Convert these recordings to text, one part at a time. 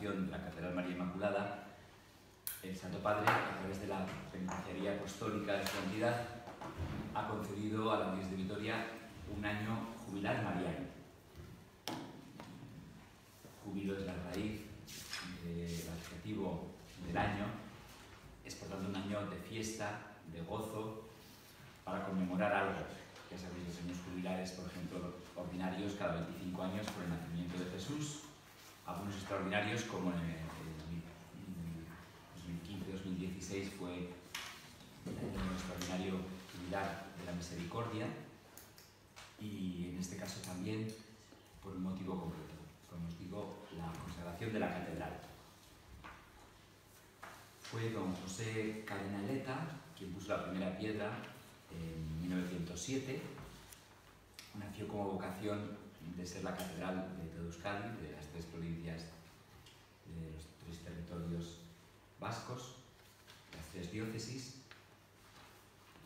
de la Catedral María Inmaculada, el Santo Padre, a través de la Penitenciaría Apostólica de su entidad, ha concedido a la diócesis de Vitoria un año jubilar mariano. Jubilo es la raíz del adjetivo del año, es por tanto un año de fiesta, de gozo, para conmemorar algo. Ya sabéis, los años jubilares, por ejemplo, ordinarios cada 25 años por el nacimiento de Jesús, algunos extraordinarios como en el 2015-2016 fue el extraordinario jubilar de la misericordia y en este caso también por un motivo concreto, como os digo, la consagración de la catedral. Fue don José Cadenaleta quien puso la primera piedra en 1907. Nació como vocación de ser la catedral de todo Euskadi, de las tres provincias, de los tres territorios vascos, las tres diócesis.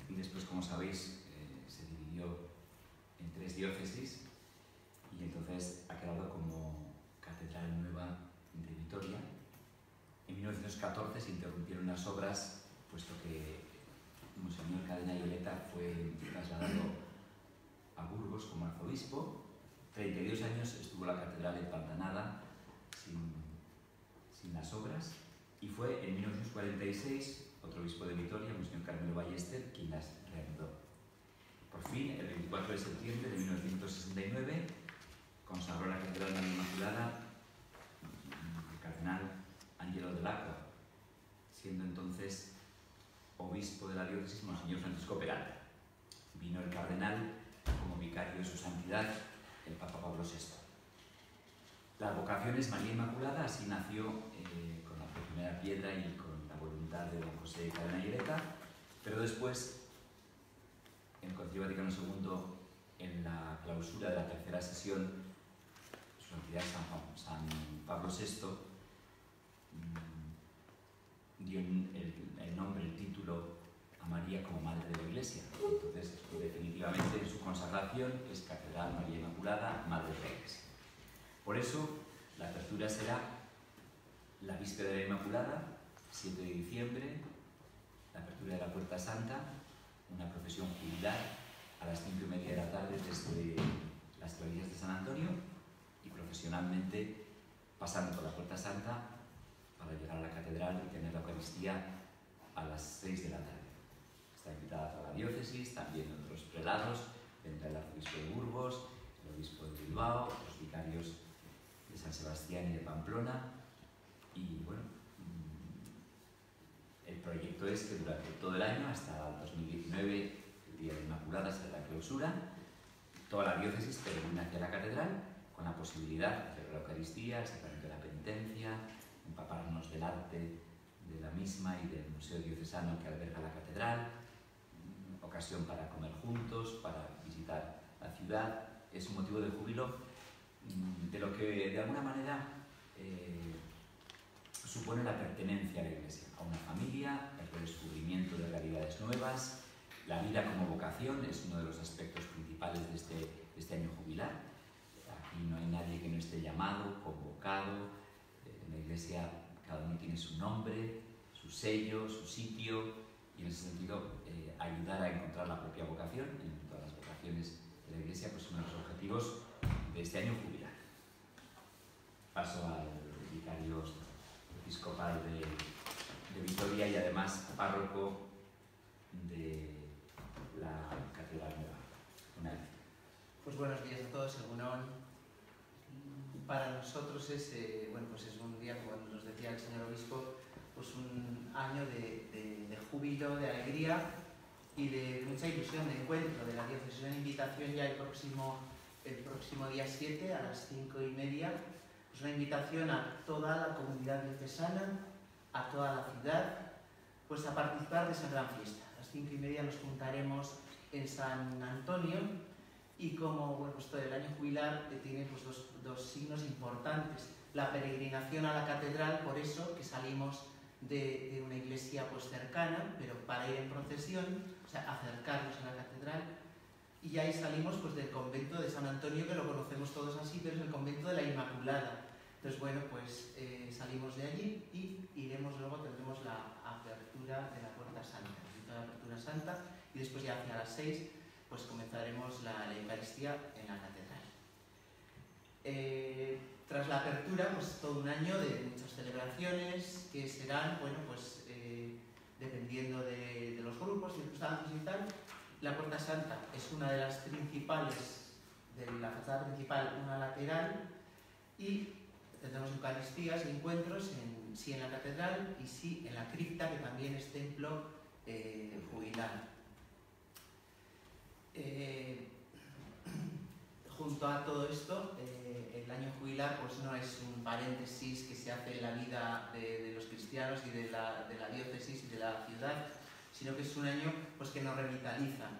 Después, como sabéis, eh, se dividió en tres diócesis y entonces ha quedado como catedral nueva de Vitoria. En 1914 se interrumpieron las obras, puesto que Monseñor Cadena Violeta fue trasladado a Burgos como arzobispo. 32 años estuvo la catedral empantanada, sin, sin las obras, y fue en 1946 otro obispo de Vitoria, Monseñor Carmelo Ballester, quien las reanudó. Por fin, el 24 de septiembre de 1969, consagró la Catedral de la Inmaculada el cardenal Angelo de Lacqua, siendo entonces obispo de la diócesis Monseñor Francisco Peralta. Vino el cardenal como vicario de su santidad, Papa Pablo VI. La vocación es María Inmaculada, así nació eh, con la primera piedra y con la voluntad de don José Cadena Lloreta, pero después, en el Concilio Vaticano II, en la clausura de la tercera sesión, su santidad San, Pablo VI mmm, dio el, el nombre, el título María como Madre de la Iglesia. Entonces, definitivamente en su consagración es Catedral María Inmaculada, Madre de la. Por eso, la apertura será la víspera de la Inmaculada, 7 de diciembre, la apertura de la Puerta Santa, una procesión jubilar a las 5 y media de la tarde desde las clavías de San Antonio y profesionalmente pasando por la Puerta Santa para llegar a la catedral y tener la Eucaristía a las 6 de la tarde. Está invitada toda la diócesis, también otros prelados, vendrá el arzobispo de Burgos, el obispo de Bilbao, los vicarios de San Sebastián y de Pamplona. Y bueno, el proyecto es que durante todo el año, hasta el 2019, el Día de Inmaculada será la clausura, toda la diócesis peregrina hacia la catedral con la posibilidad de hacer la Eucaristía, el sacramento de la penitencia, empaparnos del arte de la misma y del Museo Diocesano que alberga la catedral, ocasión para comer juntos, para visitar la ciudad. Es un motivo de júbilo de lo que de alguna manera eh, supone la pertenencia a la Iglesia, a una familia, el redescubrimiento de realidades nuevas, la vida como vocación es uno de los aspectos principales de este, de este año jubilar. Aquí no hay nadie que no esté llamado, convocado. En la Iglesia cada uno tiene su nombre, su sello, su sitio, y en ese sentido eh, ayudar a encontrar la propia vocación en todas las vocaciones de la Iglesia, pues uno de los objetivos de este año jubilar. Paso al vicario episcopal de, Vitoria y además párroco de la Catedral Nueva. Una Pues buenos días a todos, según Para nosotros es, eh, bueno, pues es un día, como nos decía el señor obispo, pues un año de, de alegría y de mucha ilusión de encuentro de la diócesis. Una invitación ya el próximo, el próximo día 7 a las 5 y media, pues una invitación a toda la comunidad diocesana, a toda la ciudad, pues a participar de esa gran fiesta. A las 5 y media nos juntaremos en San Antonio y como bueno, pues todo el año jubilar tiene pues dos, dos signos importantes la peregrinación a la catedral, por eso que salimos de, una iglesia pues cercana, pero para ir en procesión, o sea, acercarnos a la catedral, y ahí salimos pues del convento de San Antonio, que lo conocemos todos así, pero es el convento de la Inmaculada. Entonces, bueno, pues eh, salimos de allí y iremos luego, tendremos la apertura de la Puerta Santa, la apertura santa, y después ya hacia las seis, pues comenzaremos la, la Eucaristía en la catedral. Eh, tras la apertura, pues todo un año de muchas celebraciones que serán, bueno, pues eh, dependiendo de, los grupos, circunstancias y tal. La Puerta Santa es una de las principales, de la fachada principal, una lateral, y tendremos Eucaristías y encuentros, en, sí en la catedral y sí en la cripta, que también es templo eh, jubilar. Eh, junto a todo esto, eh, el año jubilar pues no es un paréntesis que se hace en la vida de, de los cristianos y de la, de la, diócesis y de la ciudad, sino que es un año pues, que nos revitaliza.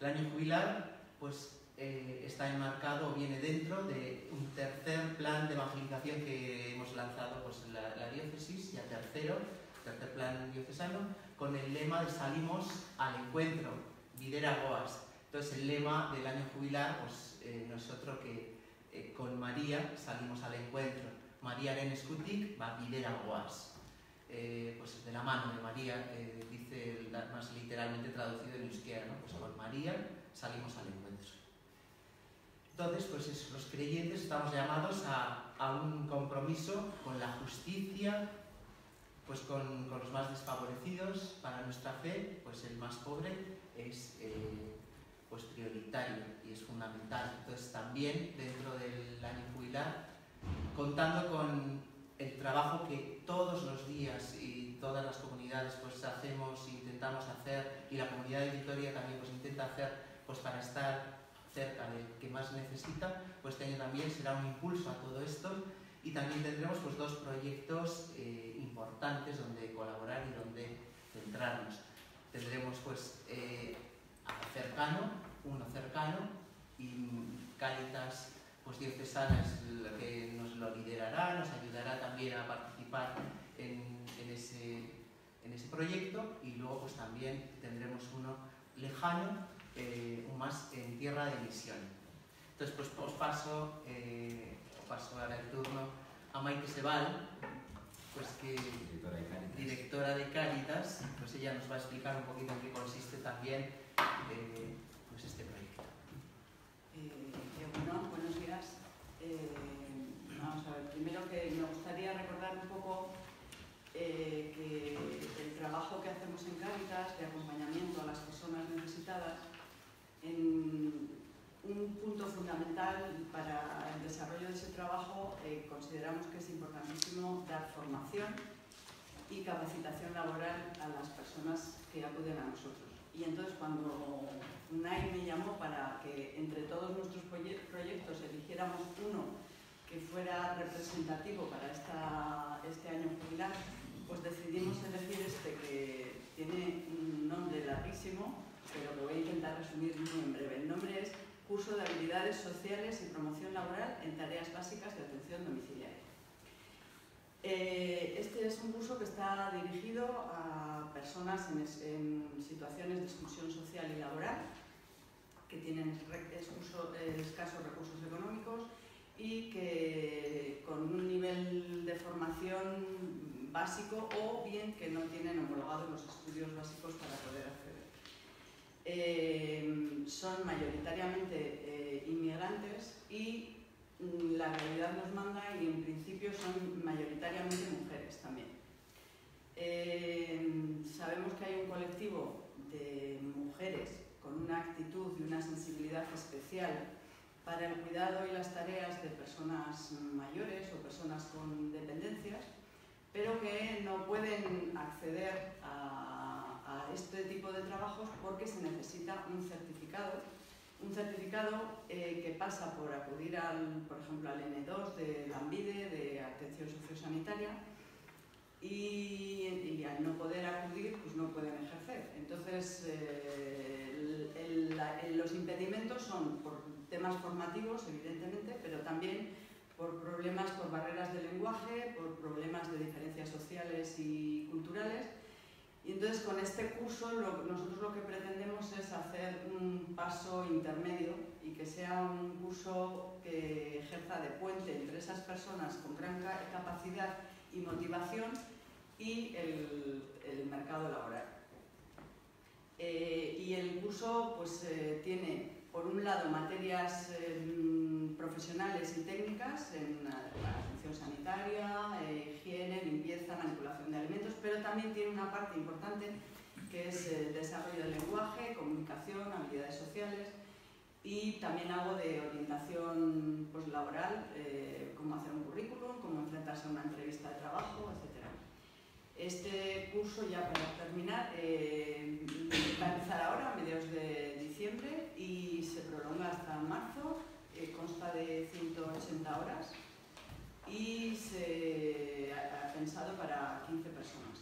El año jubilar pues, eh, está enmarcado o viene dentro de un tercer plan de evangelización que hemos lanzado pues, la, la diócesis, ya tercero, tercer plan diocesano, con el lema de salimos al encuentro, videra goas. Entonces el lema del año jubilar pues, eh, nosotros que eh, con María salimos al encuentro. María Aren Skutik va videra goas. Eh, pues de la mano de María, dice más literalmente traducido en euskera, pues con María salimos al encuentro. Entonces, pues es, los creyentes estamos llamados a, a, un compromiso con la justicia, pues con, con, los más desfavorecidos. Para nuestra fe, pues el más pobre es eh, pues prioritario y es fundamental. Entonces, también dentro del año jubilar, contando con el trabajo que todos los días y todas las comunidades pues hacemos intentamos hacer y la comunidad de Vitoria también pues intenta hacer pues para estar cerca del que más necesita, pues este año también será un impulso a todo esto y también tendremos pues dos proyectos eh, importantes donde colaborar y donde centrarnos. Tendremos pues eh, cercano, uno cercano y Cáritas pues diocesana es la que nos lo liderará, nos ayudará también a participar en, ese, en ese proyecto y luego pues también tendremos uno lejano, eh, más en tierra de misión. Entonces pues os paso, eh, paso ahora el turno a Maite Sebal, pues que Directora de Cáritas. directora de Cáritas, pues ella nos va a explicar un poquito en qué consiste también eh, pues este proyecto. Eh, bueno, buenos días. Eh, vamos a ver, primero que me gustaría recordar un poco eh, que el trabajo que hacemos en Cáritas de acompañamiento a las personas necesitadas, en un punto fundamental para el desarrollo de ese trabajo eh, consideramos que es importantísimo dar formación y capacitación laboral a las personas que acuden a nosotros. Y entonces cuando UNAI me llamó para que entre todos nuestros proyectos eligiéramos uno que fuera representativo para esta, este año jubilar, pues decidimos elegir este que tiene un nombre larguísimo, pero que voy a intentar resumir muy en breve. El nombre es Curso de Habilidades Sociales y Promoción Laboral en Tareas Básicas de Atención Domiciliaria. Eh, este es un curso que está dirigido a personas en, situaciones de exclusión social y laboral, que tienen escasos recursos económicos y que con un nivel de formación básico o bien que no tienen homologados los estudios básicos para poder acceder. Eh, son mayoritariamente eh, inmigrantes y la realidad nos manda y en principio son mayoritariamente mujeres también. Eh, sabemos que hay un colectivo de mujeres con una actitud y una sensibilidad especial para el cuidado y las tareas de personas mayores o personas con dependencias, pero que no pueden acceder a, este tipo de trabajos porque se necesita un certificado un certificado eh, que pasa por acudir, al, por ejemplo, al N2 de la AMBIDE, de atención sociosanitaria, y, y, al no poder acudir, pues no pueden ejercer. Entonces, eh, los impedimentos son por temas formativos, evidentemente, pero también por problemas, por barreras de lenguaje, por problemas de diferencias sociales y culturales. Y entonces con este curso nosotros lo que pretendemos es hacer un paso intermedio y que sea un curso que ejerza de puente entre esas personas con gran capacidad y motivación y el, mercado laboral. Eh, y el curso pues, eh, tiene, por un lado, materias em, profesionales y técnicas en la atención sanitaria, eh, higiene, limpieza, manipulación de alimentos, pero también tiene una parte importante que es el desarrollo del lenguaje, comunicación, habilidades sociales y también algo de orientación pues, laboral, cómo hacer un currículum, cómo enfrentarse a una entrevista de trabajo, etc. Este curso, ya para terminar, eh, va a empezar ahora, a mediados de diciembre, y se prolonga hasta marzo, eh, consta de 180 horas y se ha, pensado para 15 personas.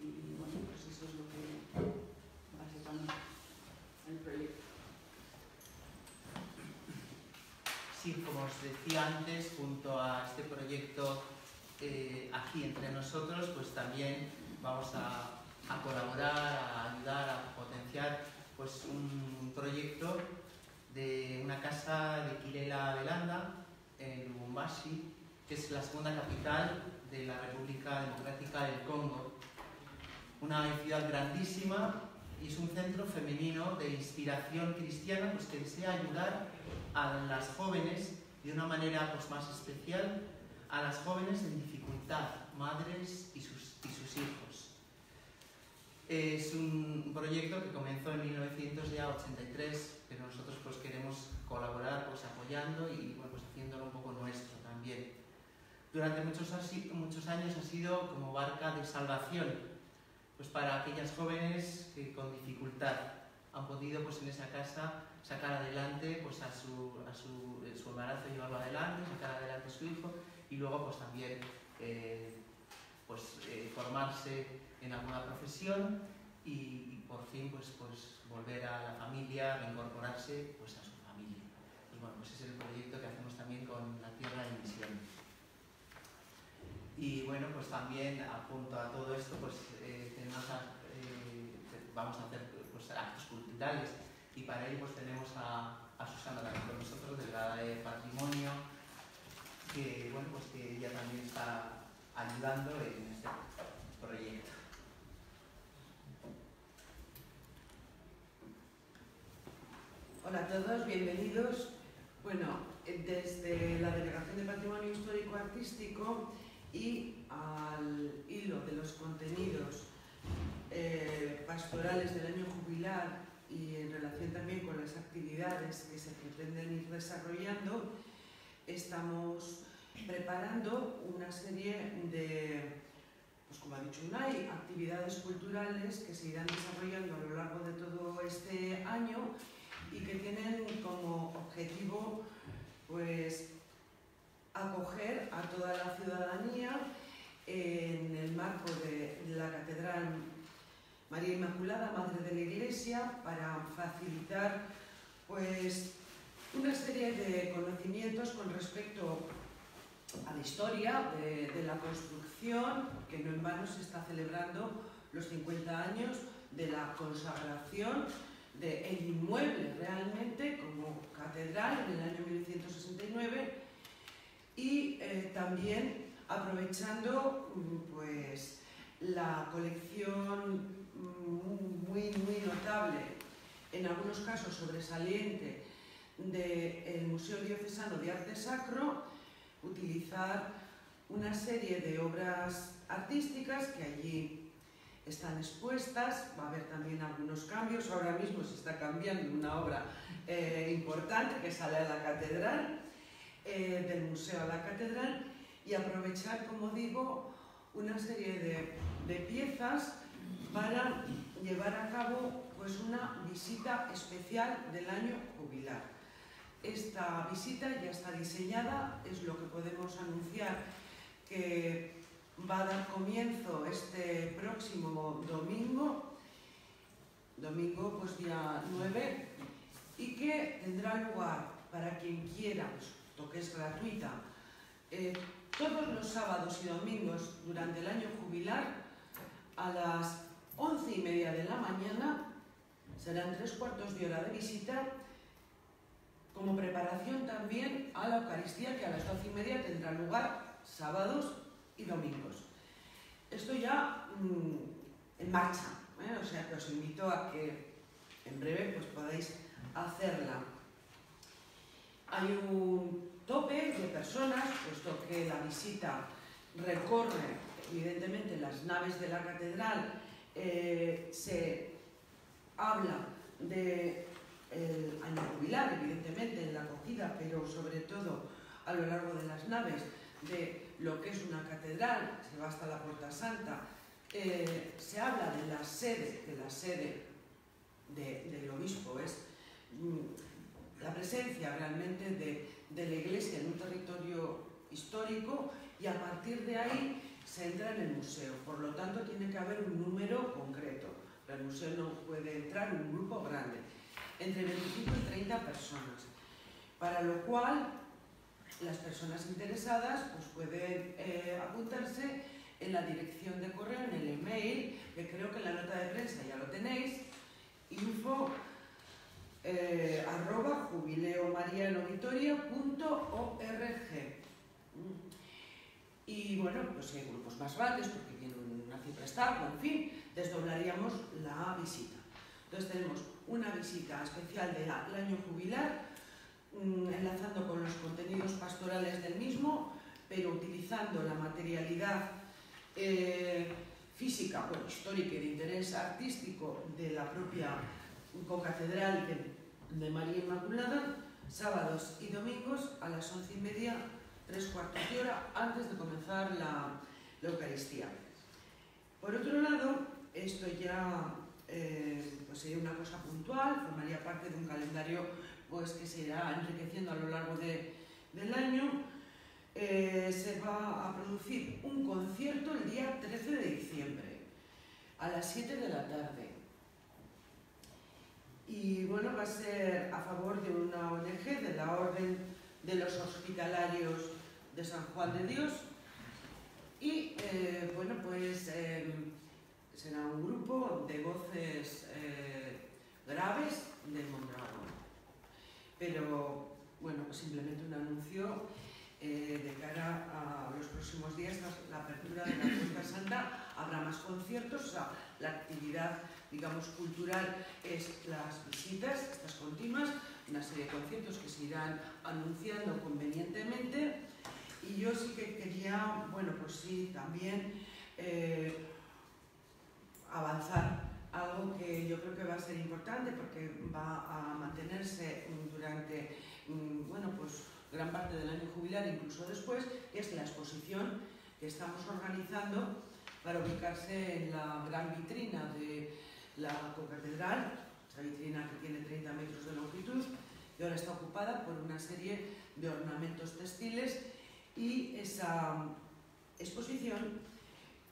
Y bueno, pues eso es lo que básicamente el proyecto. Sí, como os decía antes, junto a este proyecto eh, aquí entre nosotros, pues también vamos a, colaborar, a ayudar, a potenciar pues un proyecto de una casa de Quilela Belanda en Lubumbashi, que es la segunda capital de la República Democrática del Congo. Una ciudad grandísima y es un centro femenino de inspiración cristiana pues, que desea ayudar a las jóvenes de una manera pues, más especial a las jóvenes en dificultad, madres y sus, y sus hijos. Es un proyecto que comenzó en 1983, pero nosotros pues queremos colaborar pues apoyando y bueno, pues haciéndolo un poco nuestro también. Durante muchos, muchos años ha sido como barca de salvación pues para aquellas jóvenes que con dificultad han podido pues en esa casa sacar adelante pues a su, a su, su embarazo llevarlo adelante, sacar adelante a su hijo y luego pues también eh, pues, eh, formarse en alguna profesión y, por fin pues, pues volver a la familia, reincorporarse pues a su familia. Pues bueno, pues es el proyecto que hacemos también con la Tierra en Misión. Y bueno, pues también apunto a todo esto, pues eh, tenemos vamos a hacer pues, actos culturales y para ello pues tenemos a, a Susana también con nosotros, delegada de Patrimonio, que, bueno, pues que ella también está ayudando en este proyecto. Hola a todos, bienvenidos. Bueno, desde la Delegación de Patrimonio Histórico Artístico y al hilo de los contenidos eh, pastorales del año jubilar y en relación también con las actividades que se pretenden ir desarrollando, estamos preparando una serie de, pues como ha dicho Unai, actividades culturales que se irán desarrollando a lo largo de todo este año y que tienen como objetivo pues acoger a toda la ciudadanía en el marco de la Catedral María Inmaculada, Madre de la Iglesia, para facilitar pues una serie de conocimientos con respecto a la historia de, la construcción, que no en vano se está celebrando los 50 años de la consagración del inmueble realmente como catedral en el año 1969 y eh, también aprovechando mm, pues, la colección mm, muy, muy notable, en algunos casos sobresaliente, del Museo Diocesano de Arte Sacro utilizar una serie de obras artísticas que allí están expuestas, va a haber también algunos cambios, ahora mismo se está cambiando una obra eh, importante que sale a la catedral, eh, del museo a la catedral, y aprovechar, como digo, una serie de, de piezas para llevar a cabo pues, una visita especial del año jubilar. Esta visita ya está diseñada, es lo que podemos anunciar que va a dar comienzo este próximo domingo, domingo pues día 9, y que tendrá lugar para quien quiera, puesto que es gratuita, eh, todos los sábados y domingos durante el año jubilar a las once y media de la mañana serán tres cuartos de hora de visita como preparación también a la Eucaristía que a las doce y media tendrá lugar sábados y domingos. Esto ya mmm, en marcha, ¿eh? o sea que os invito a que en breve pues, podáis hacerla. Hay un tope de personas, puesto que la visita recorre evidentemente las naves de la catedral, eh, se habla de el año jubilar, evidentemente, en la acogida, pero sobre todo a lo largo de las naves, de lo que es una catedral, se va hasta la Puerta Santa, eh, se habla de la sede, que la sede del obispo es mm, la presencia realmente de, de la iglesia en un territorio histórico y a partir de ahí se entra en el museo. Por lo tanto, tiene que haber un número concreto. El museo no puede entrar un grupo grande, entre 25 y 30 personas. Para lo cual, las personas interesadas pues, pueden eh, apuntarse en la dirección de correo, en el email, que creo que en la nota de prensa ya lo tenéis, info eh, arroba jubileomarianovitoria.org. Y bueno, pues hay grupos más grandes porque tiene una cifra estable, en fin, desdoblaríamos la visita. Entonces tenemos una visita especial del año jubilar, mmm, enlazando con los contenidos pastorales del mismo, pero utilizando la materialidad eh, física, bueno, histórica y de interés artístico de la propia concatedral de, de María Inmaculada, sábados y domingos a las once y media, tres cuartos de hora, antes de comenzar la, la Eucaristía. Por otro lado, esto ya eh, pues sería una cosa puntual, formaría parte de un calendario pues, que se irá enriqueciendo a lo largo de, del año. Eh, se va a producir un concierto el día 13 de diciembre, a las 7 de la tarde. Y bueno, va a ser a favor de una ONG, de la Orden de los Hospitalarios de San Juan de Dios. Y eh, bueno, pues eh, será un grupo de voces eh, graves de Mondragón. Pero bueno, simplemente un anuncio eh, de cara a los próximos días, la, la apertura de la Puerta Santa, habrá más conciertos, o sea, la actividad, digamos, cultural es las visitas, estas continuas, una serie de conciertos que se irán anunciando convenientemente. Y yo sí que quería, bueno, pues sí, también eh, algo que yo creo que va a ser importante porque va a mantenerse durante, mm, bueno, pues gran parte del año jubilar, incluso después, es la exposición que estamos organizando para ubicarse en la gran vitrina de la cocatedral, esa vitrina que tiene 30 metros de longitud, y ahora está ocupada por una serie de ornamentos textiles y esa exposición mmm,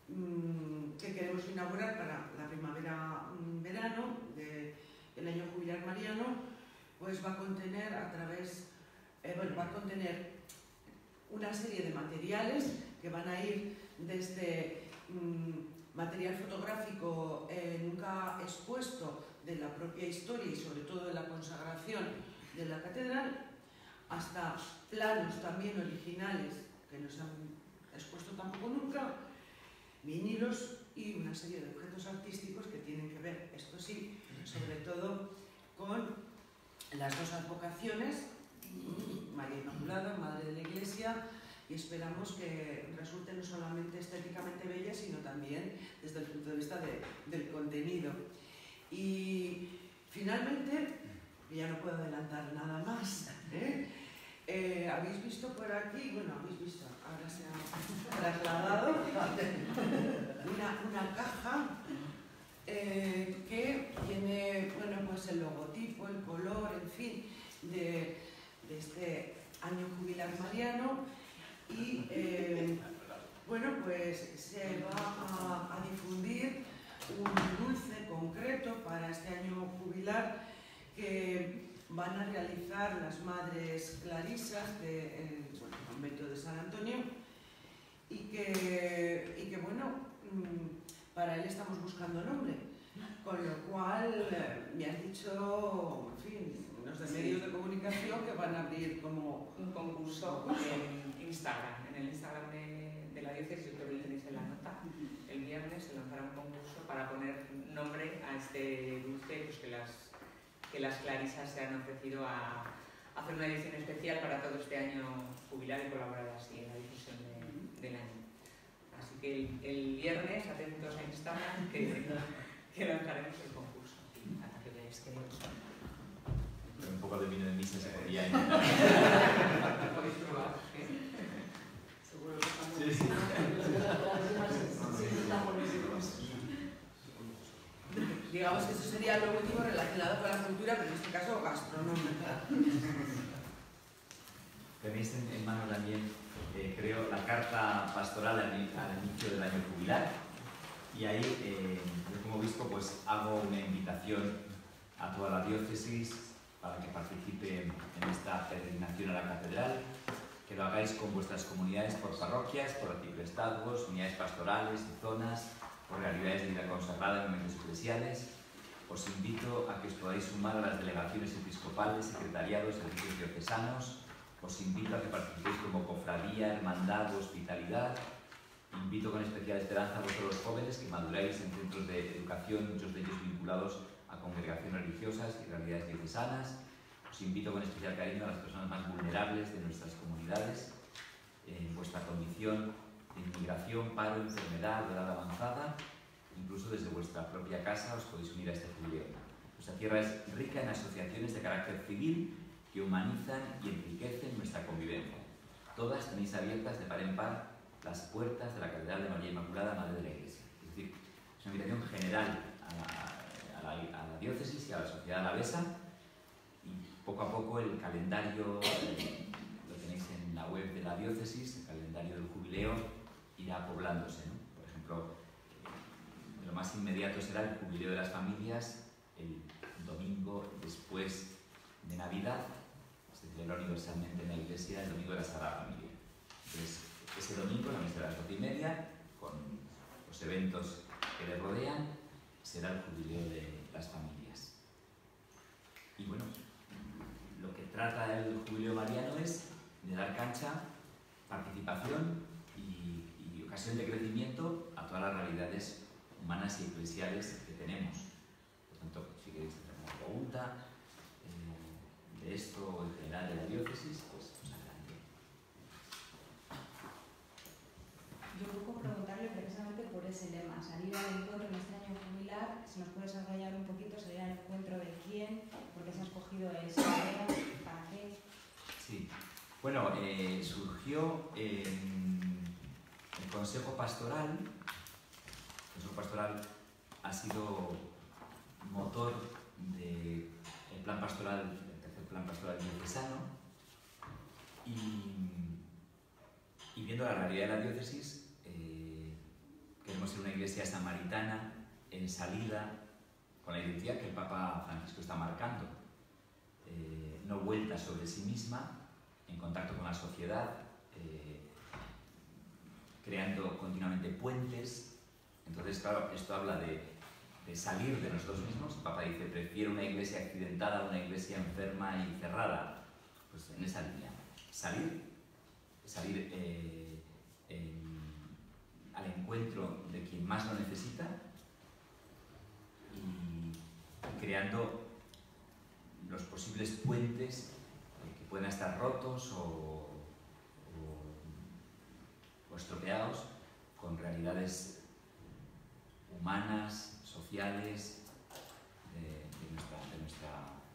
que queremos inaugurar para la primavera-verano del año jubilar mariano, pues va a contener a través, eh, bueno, va a contener una serie de materiales que van a ir desde mmm, material fotográfico eh, nunca expuesto de la propia historia y sobre todo de la consagración de la catedral, hasta planos también originales que no se han expuesto tampoco nunca, vinilos y una serie de objetos artísticos que tienen que ver, esto sí, sobre todo con las dos advocaciones, María Inmaculada, Madre de la Iglesia, y esperamos que resulte no solamente estéticamente bella, sino también desde el punto de vista de, del contenido. Y finalmente, ya no puedo adelantar nada más, ¿eh? Eh, habéis visto por aquí, bueno, habéis visto, ahora se ha trasladado. Una, una caja eh, que tiene, bueno, pues el logotipo, el color, en fin, de, de este año jubilar mariano. Y, eh, bueno, pues se va a, a difundir un dulce concreto para este año jubilar que van a realizar las madres clarisas del bueno, convento de San Antonio y que, y que bueno, mm, para él estamos buscando nombre. Con lo cual, eh, me has dicho, en fin, los de medios de comunicación que van a abrir como un concurso en Instagram, en el Instagram de, de la diócesis, creo que lo tenéis en la nota. El viernes se lanzará un concurso para poner nombre a este dulce pues que las, que las clarisas se han ofrecido a hacer una edición especial para todo este año jubilar y colaborar así en la difusión de, del año. Así que el, el, viernes, atentos a Instagram, que, que lanzaremos el concurso. Hasta que veáis que un poco de vino de misa se podía Podéis probar. ¿eh? Seguro que estamos... Sí, sí. Digamos que eso sería lo último relacionado con la cultura, pero en este caso gastronómica. Tenéis en, mano también, eh, creo, la carta pastoral al, al, inicio del año jubilar. Y ahí, eh, yo como obispo, pues hago una invitación a toda la diócesis para que participe en esta peregrinación a la catedral, que lo hagáis con vuestras comunidades por parroquias, por arciprestados, unidades pastorales zonas, por realidades de vida consagrada en medios eclesiales. Os invito a que os podáis sumar a las delegaciones episcopales, secretariados, servicios diocesanos. Os invito a que participéis como cofradía, hermandad o hospitalidad. Invito con especial esperanza a vosotros los jóvenes que maduráis en centros de educación, muchos de ellos vinculados a congregaciones religiosas y realidades diocesanas. Os invito con especial cariño a las personas más vulnerables de nuestras comunidades en vuestra condición inmigración, paro, enfermedad edad avanzada. Incluso desde vuestra propia casa os podéis unir a este jubileo. Nuestra tierra es rica en asociaciones de carácter civil que humanizan y enriquecen nuestra convivencia. Todas tenéis abiertas de par en par las puertas de la Catedral de María Inmaculada, Madre de la Iglesia. Es decir, es una invitación general a la, a la, a la diócesis y a la sociedad alavesa y poco a poco el calendario eh, lo tenéis en la web de la diócesis, el calendario del jubileo irá poblándose. ¿no? Por ejemplo, eh, lo más inmediato será el jubileo de las familias el domingo después de Navidad, se celebra universalmente en la iglesia el domingo de la Sagrada Familia. Entonces, ese domingo, la misa de las doce y media, con los eventos que le rodean, será el jubileo de las familias. Y bueno, lo que trata el jubileo mariano es de dar cancha, participación ocasión de crecimiento a todas las realidades humanas y eclesiales que tenemos. Por tanto, si queréis hacer una pregunta eh, de esto o en general de la diócesis, pues, pues adelante. Yo poco preguntarle precisamente por ese lema, salir al encuentro en este año jubilar, si nos puedes desarrollar un poquito, salir al encuentro de quién, por qué se ha escogido esa idea, para qué. Sí, bueno, eh, surgió en el Consejo Pastoral. El Consejo Pastoral ha sido motor del plan pastoral, el tercer plan pastoral diocesano. Y, viendo la realidad de la diócesis, eh, queremos ser una iglesia samaritana en salida con la identidad que el Papa Francisco está marcando. Eh, no vuelta sobre sí misma, en contacto con la sociedad, eh, creando continuamente puentes. Entonces, claro, esto habla de, salir de nosotros mismos. El Papa dice, prefiero una iglesia accidentada a una iglesia enferma y cerrada. Pues en esa línea, salir, salir eh, al encuentro de quien más lo necesita y, creando los posibles puentes que puedan estar rotos o, estropeados con realidades humanas, sociales de, de, nuestra, de, nuestra,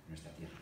nuestra tierra.